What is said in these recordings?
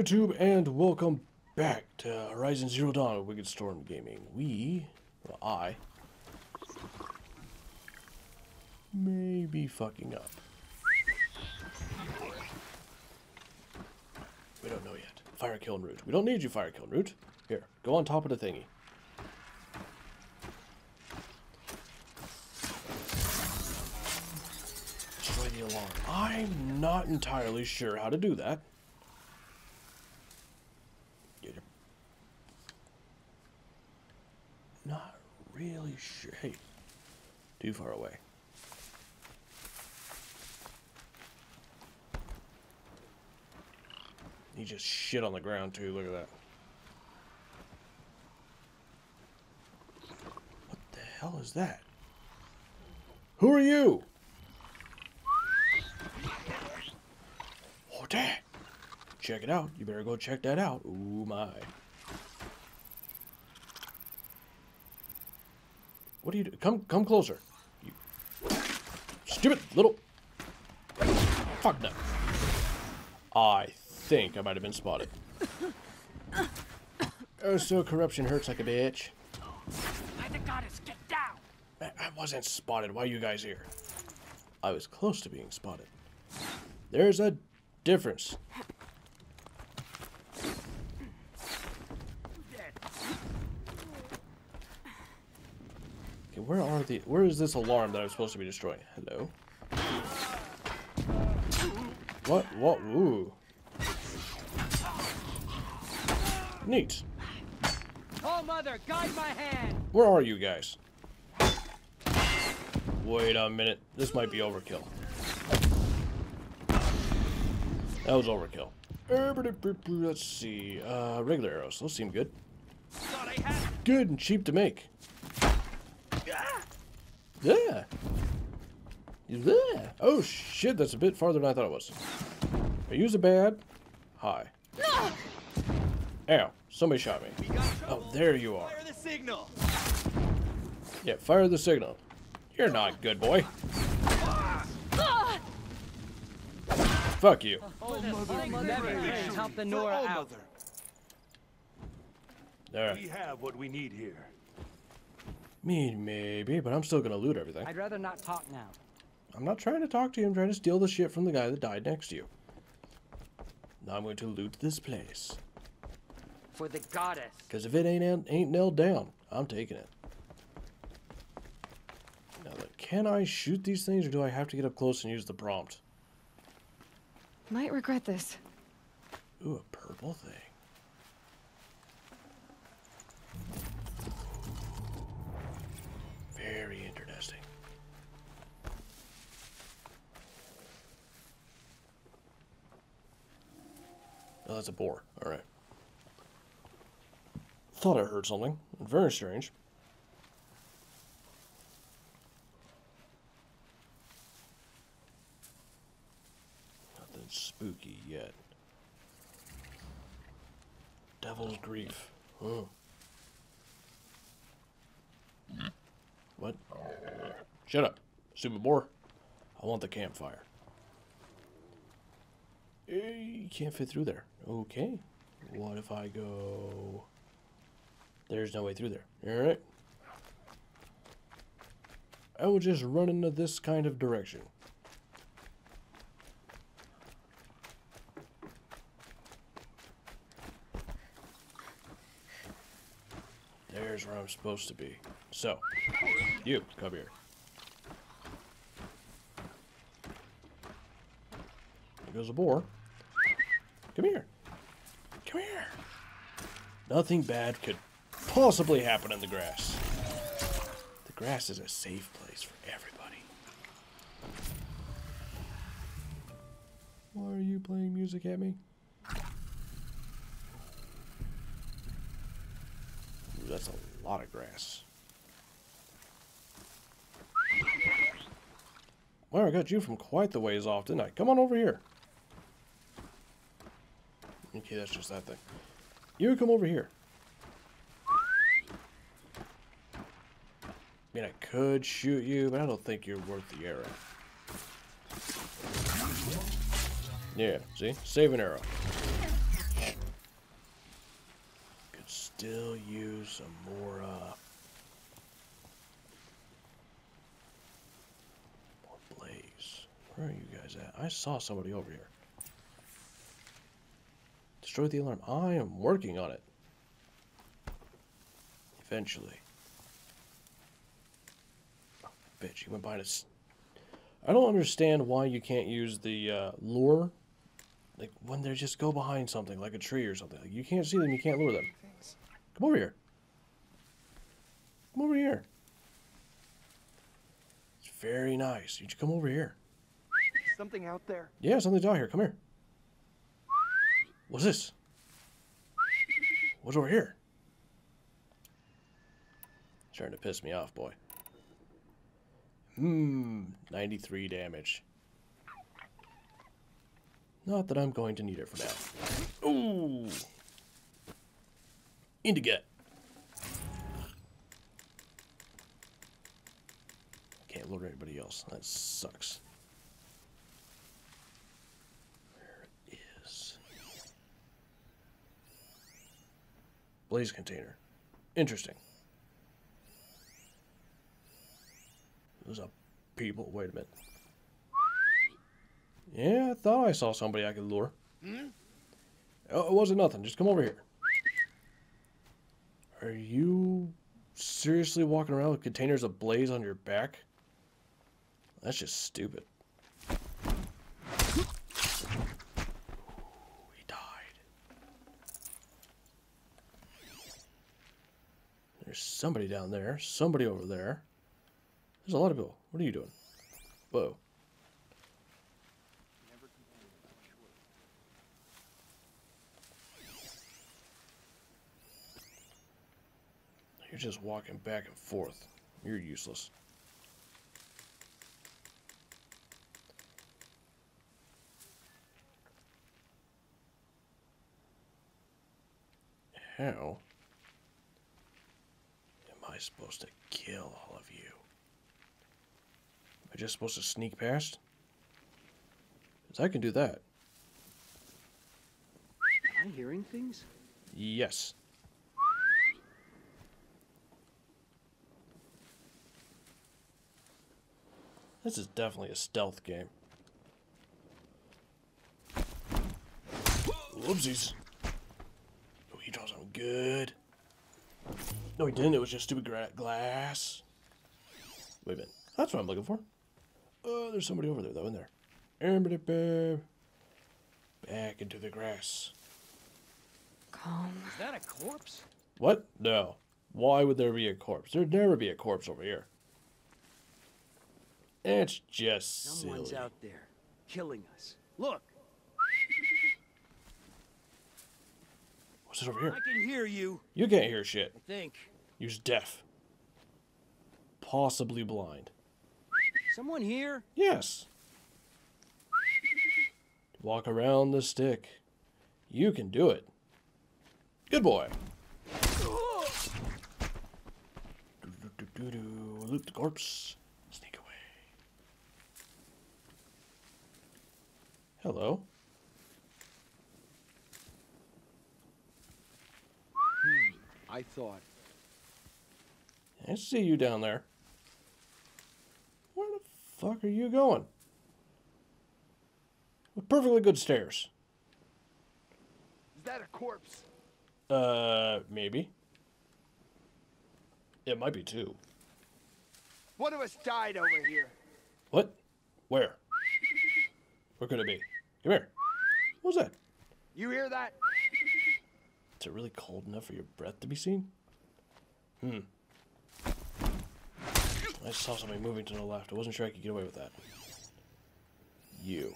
YouTube, and welcome back to Horizon Zero Dawn of Wicked Storm Gaming. We, well, I, may be fucking up. We don't know yet. Fire Kiln Root. We don't need you, Fire Kiln Root. Here, go on top of the thingy. Destroy the alarm. I'm not entirely sure how to do that. Get it. Not really sure. Hey, too far away. He just shit on the ground too. Look at that. What the hell is that? Who are you? Oh, dang. Check it out. You better go check that out. Ooh, my. What do you do? Come, come closer. You stupid little. Fuck no. I think I might have been spotted. Oh, so corruption hurts like a bitch. By the goddess, get down! Man, I wasn't spotted. Why are you guys here? I was close to being spotted. There's a difference. Okay, where are the? Where is this alarm that I'm supposed to be destroying? Hello. What? What? Ooh. Neat. Oh, mother, guide my hand! Where are you guys? Wait a minute. This might be overkill. That was overkill. Let's see. Uh, regular arrows. Those seem good. Thought I had Good and cheap to make. Yeah. Yeah. Oh shit, that's a bit farther than I thought it was. I use a bad. Hi. Ow. Somebody shot me. Oh, there you are. Fire the signal! Yeah, fire the signal. You're not good, boy. Fuck you. Oh, mother, never help the Nora out. mother. There. We have what we need here. Mean maybe, but I'm still gonna loot everything. I'd rather not talk now. I'm not trying to talk to you. I'm trying to steal the shit from the guy that died next to you. Now I'm going to loot this place. For the goddess. Because if it ain't ain't nailed down, I'm taking it. Now, look, can I shoot these things, or do I have to get up close and use the prompt? Might regret this. Ooh, a purple thing. Very interesting. Oh, that's a boar. All right. Thought I heard something. Very strange. Nothing spooky yet. Devil's grief. Huh. What? Shut up, stupid boar. I want the campfire. You can't fit through there. Okay. What if I go... There's no way through there. Alright. I will just run into this kind of direction. There's where I'm supposed to be. So, you, come here. There goes a boar. Come here. Come here. Nothing bad could possibly happen in the grass. The grass is a safe place for everybody. Why are you playing music at me? Ooh, that's a lot of grass. Well, I got you from quite the ways off, didn't I? Come on over here. Okay, that's just that thing. You come over here. I mean, I could shoot you, but I don't think you're worth the arrow. Yeah, see? Save an arrow. Could still use some more, uh, more blaze. Where are you guys at? I saw somebody over here. Destroy the alarm. I am working on it. Eventually. Oh, bitch, you went behind us. I don't understand why you can't use the uh, lure like when they just go behind something, like a tree or something. Like you can't see them, you can't lure them. Come over here. Come over here. It's very nice. You should come over here. Something out there. Yeah, something's out here. Come here. What's this? What's over here? Starting to piss me off, boy. Hmm, 93 damage. Not that I'm going to need it for now. Ooh! Into gut. Can't lure anybody else. That sucks. Blaze container. Interesting. There's a people. Wait a minute. Yeah, I thought I saw somebody I could lure. Hmm? Oh, it wasn't nothing. Just come over here. Are you seriously walking around with containers of blaze on your back? That's just stupid. Ooh, he died. There's somebody down there. Somebody over there. There's a lot of people. What are you doing? Whoa. You're just walking back and forth. You're useless. How supposed to kill all of you? Am I just supposed to sneak past? Because I can do that. Am I hearing things? Yes. This is definitely a stealth game. Whoopsies. Oh, he draws something good. No, he didn't. It was just stupid gra- glass. Wait a minute. That's what I'm looking for. Oh, there's somebody over there, though, in there. Emberdip- Back into the grass. Calm. Is that a corpse? What? No. Why would there be a corpse? There'd never be a corpse over here. It's just Someone's silly. out there, killing us. Look, What's it over here? I can hear you. You can't hear shit. I think. You're deaf. Possibly blind. Someone here? Yes. Walk around the stick. You can do it. Good boy. Loot the corpse. Sneak away. Hello. Hmm, I thought. I see you down there. Where the fuck are you going? With perfectly good stairs. Is that a corpse? Uh, maybe. It might be two. One of us died over here. What? Where? Where could it be? Come here. What was that? You hear that? Is it really cold enough for your breath to be seen? Hmm. I saw somebody moving to the left. I wasn't sure I could get away with that. You.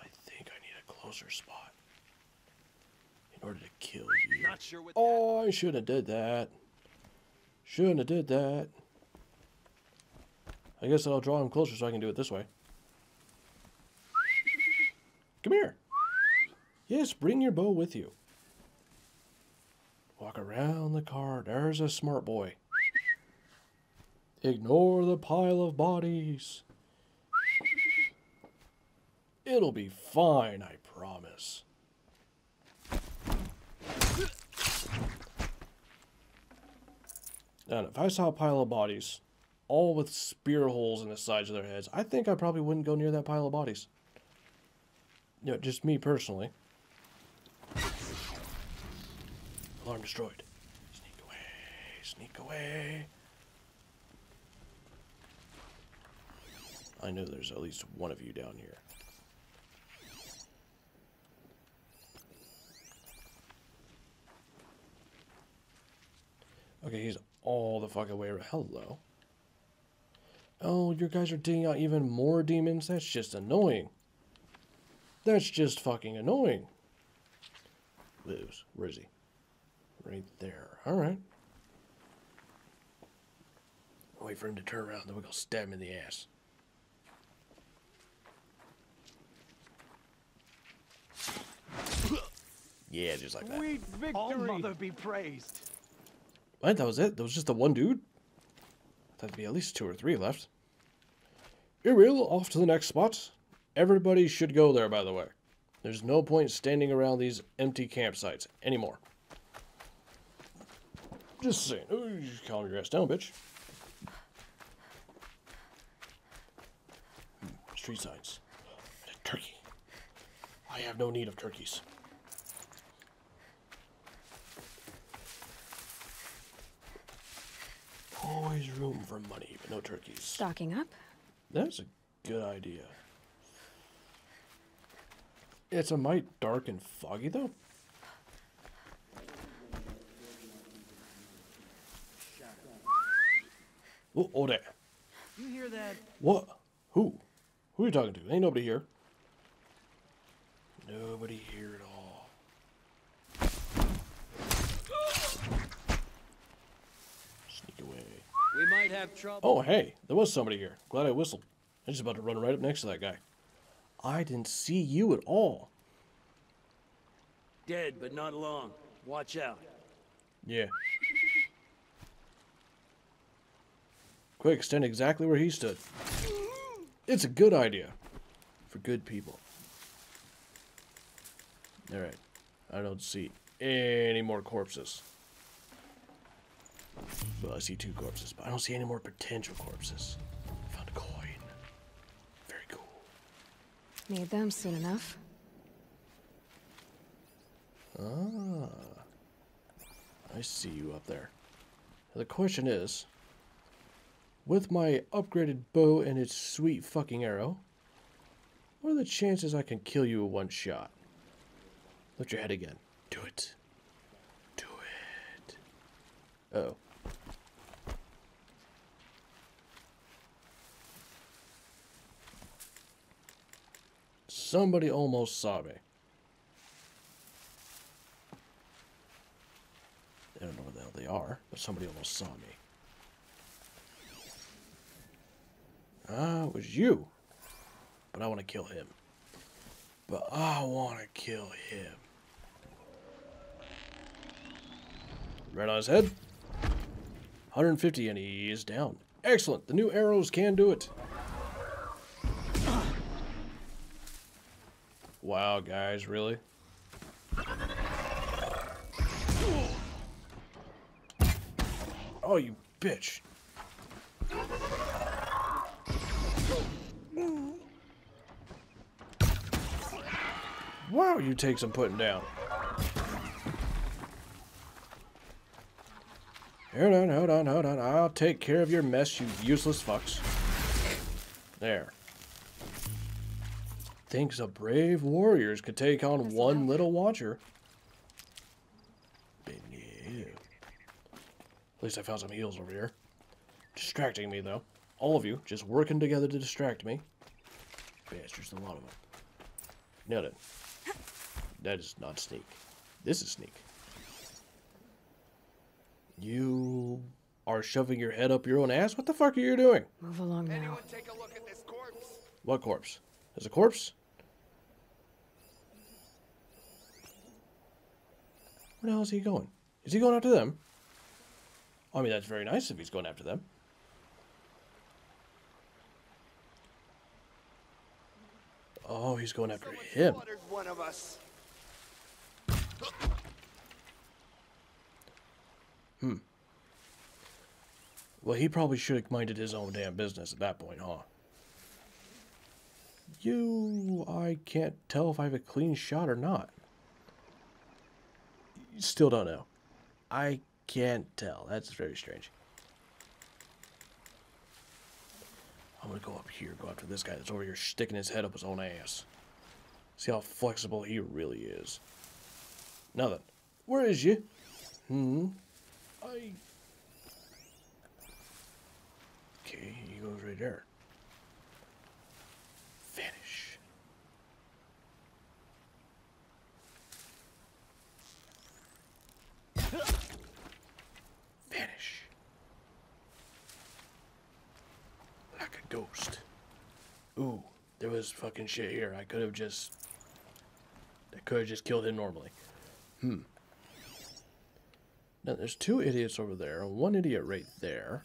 I think I need a closer spot in order to kill you. Not sure what. Oh, I shouldn't have did that. Shouldn't have did that. I guess I'll draw him closer so I can do it this way. Come here. Yes, bring your bow with you. Walk around the car. There's a smart boy. Ignore the pile of bodies. It'll be fine, I promise. And if I saw a pile of bodies, all with spear holes in the sides of their heads, I think I probably wouldn't go near that pile of bodies. You know, just me personally. Alarm destroyed. Sneak away, sneak away. I know there's at least one of you down here. Okay, he's all the fucking way. Hello. Oh, your guys are digging out even more demons? That's just annoying. That's just fucking annoying. Lives. Where is he? Right there. Alright. Wait for him to turn around, then we're going to stab him in the ass. Yeah, just like that. Sweet victory! All mother be praised. What? That was it? That was just the one dude? That'd be at least two or three left. Uriel, off to the next spot. Everybody should go there, by the way. There's no point standing around these empty campsites anymore. Just saying. Ooh, calm your ass down, bitch. Hmm, Street signs. Turkey. I have no need of turkeys. Always room for money, but no turkeys. Stocking up? That's a good idea. It's a mite dark and foggy, though. Oh, oh there. You hear that? What? Who? Who are you talking to? Ain't nobody here. Nobody here at all. Sneak away. We might have trouble. Oh, hey, there was somebody here. Glad I whistled. I was just about to run right up next to that guy. I didn't see you at all. Dead, but not long. Watch out. Yeah. Quick, stand exactly where he stood. It's a good idea. For good people. Alright. I don't see any more corpses. Well, I see two corpses, but I don't see any more potential corpses. Found a coin. Very cool. Need them soon enough. Ah. I see you up there. The question is, with my upgraded bow and its sweet fucking arrow, what are the chances I can kill you with one shot? Lift your head again. Do it. Do it. Uh oh. Somebody almost saw me. I don't know where the hell they are, but somebody almost saw me. Ah, it was you. But I want to kill him. But I want to kill him. Right on his head. 150 and he is down. Excellent. The new arrows can do it. Wow, guys, really? Oh, you bitch. Wow, you take some putting down. Hold on, hold on, hold on. I'll take care of your mess, you useless fucks. There. Thinks a brave warriors could take on one little watcher. At least I found some heals over here. Distracting me, though. All of you just working together to distract me. Bastards, a lot of them. Nailed it. That is not sneak. This is sneak. You are shoving your head up your own ass? What the fuck are you doing? Move along now. Anyone take a look at this corpse? What corpse? There's a corpse? Where the hell is he going? Is he going after them? I mean, that's very nice if he's going after them. Oh, he's going after Someone him. one of us. Hmm. Well, he probably should have minded his own damn business at that point, huh? You, I can't tell if I have a clean shot or not. Still don't know. I can't tell. That's very strange. I'm gonna go up here, go after this guy that's over here sticking his head up his own ass. See how flexible he really is. Now then, where is you? Hmm. I Okay, he goes right there. Finish. Vanish. Like a ghost. Ooh, there was fucking shit here. I could have just. I could have just killed him normally. Hmm. Now, there's two idiots over there, one idiot right there.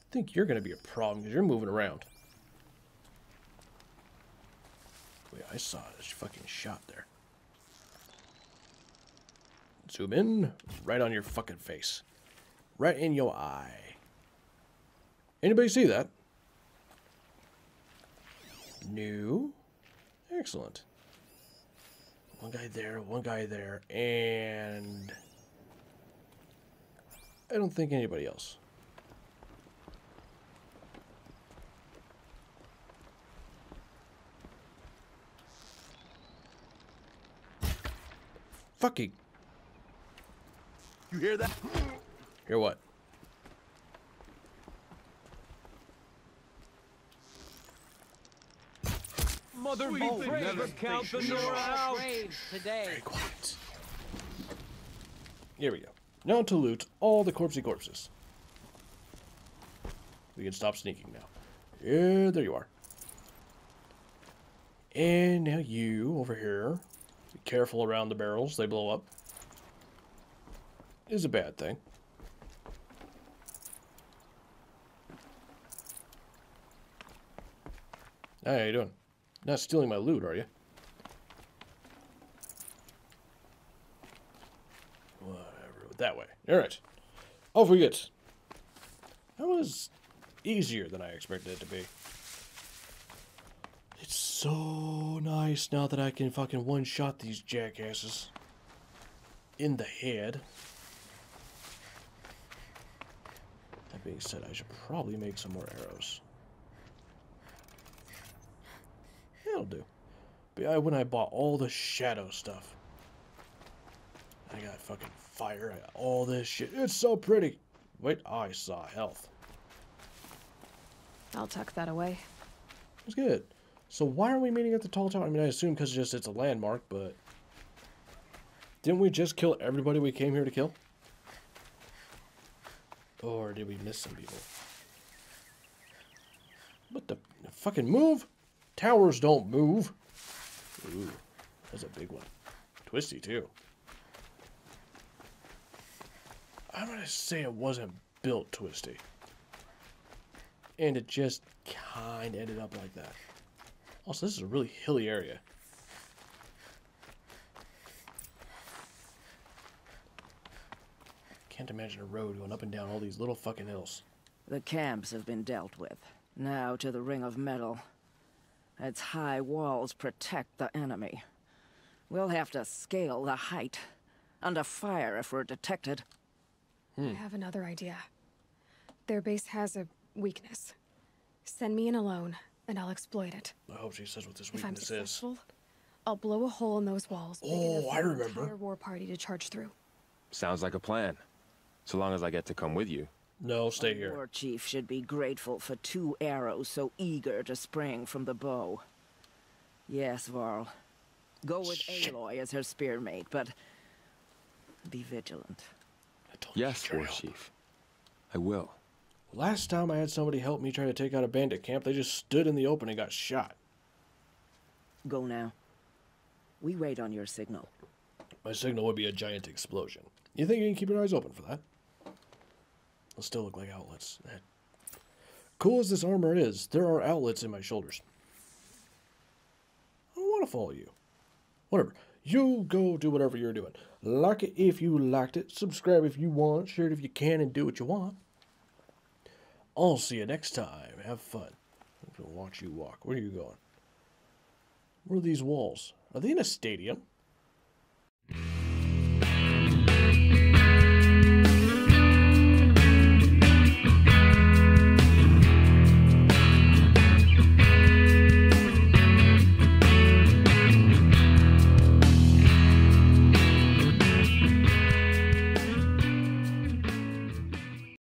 I think you're going to be a problem because you're moving around. Wait, I saw this fucking shot there. Zoom in, right on your fucking face. Right in your eye. Anybody see that? No? Excellent. One guy there, one guy there, and... I don't think anybody else. Fucking. You hear that? Hear what? Mother We be praised. never count the Nora out. today. Very quiet. Here we go. Now to loot all the corpsey corpses. We can stop sneaking now. Yeah, there you are. And now you over here. Be careful around the barrels, they blow up. Is a bad thing. Hey, how you doing? Not stealing my loot, are you? Whatever. That way. All right. Off we get. That was easier than I expected it to be. It's so nice now that I can fucking one-shot these jackasses. In the head. That being said, I should probably make some more arrows. That'll do. But I, when I bought all the shadow stuff, I got fucking fire. Got all this shit. It's so pretty. Wait, I saw health. I'll tuck that away. It's good. So why are we meeting at the tall tower? I mean, I assume because just it's a landmark, but didn't we just kill everybody we came here to kill? Or did we miss some people? What the, the fucking move? Towers don't move. Ooh, that's a big one. Twisty too. I'm gonna say it wasn't built twisty. And it just kind of ended up like that. Also, this is a really hilly area. Can't imagine a road going up and down all these little fucking hills. The camps have been dealt with. Now to the Ring of Metal. Its high walls protect the enemy. We'll have to scale the height. Under fire if we're detected. Hmm. I have another idea. Their base has a weakness. Send me in alone, and I'll exploit it. I hope she says what this weakness If I'm weakness is. successful, I'll blow a hole in those walls. big enough Oh, I remember. entire war party to charge through. Sounds like a plan. So long as I get to come with you. No, stay here. War chief should be grateful for two arrows so eager to spring from the bow. Yes, Varl. Go with Shit. Aloy as her spearmate, but be vigilant. I told you Yes, to War. Chief. I will. Last time I had somebody help me try to take out a bandit camp, they just stood in the open and got shot. Go now. We wait on your signal. My signal would be a giant explosion. You think you can keep your eyes open for that? Still look like outlets. Cool as this armor is, there are outlets in my shoulders. I don't want to follow you. Whatever. You go do whatever you're doing. Like it if you liked it. Subscribe if you want. Share it if you can, and do what you want. I'll see you next time. Have fun. I'm gonna watch you walk. Where are you going? Where are these walls? Are they in a stadium?